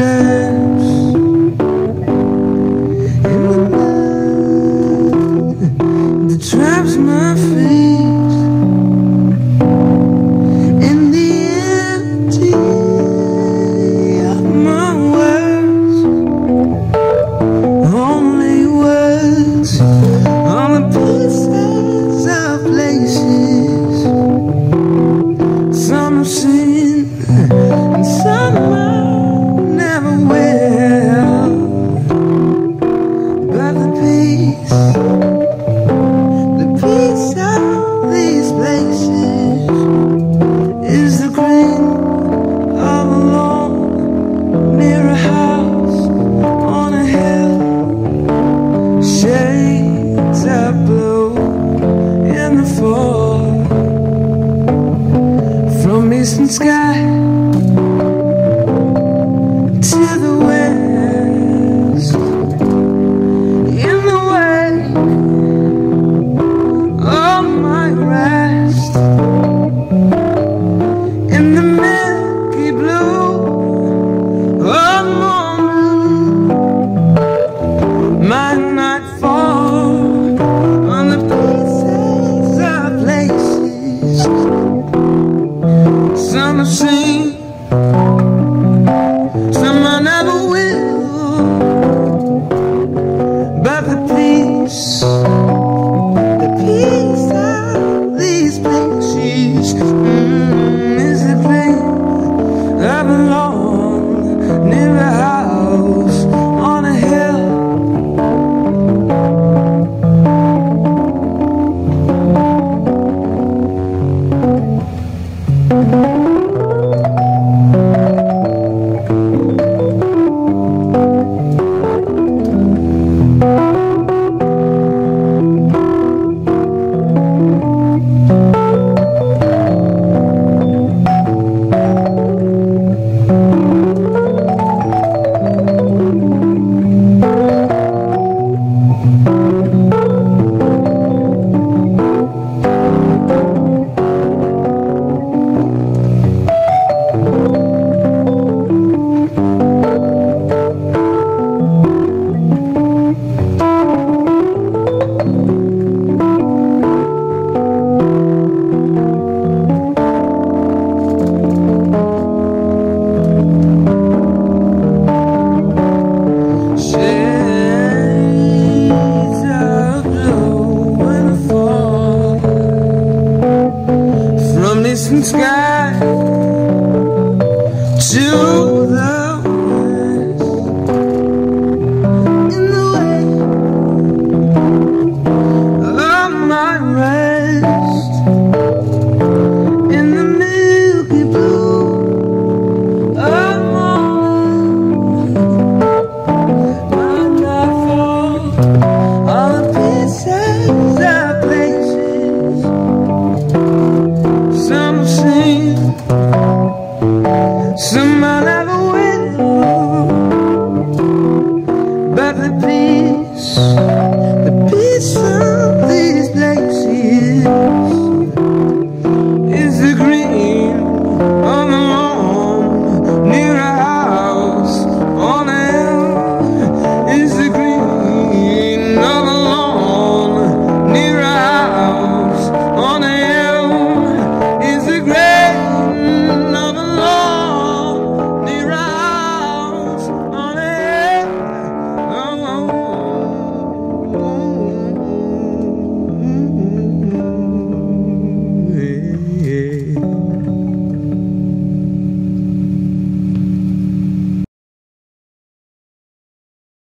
in the night, that traps my feet in the empty of my words, only words, all the pieces of places. Some say. distant sky. And sky.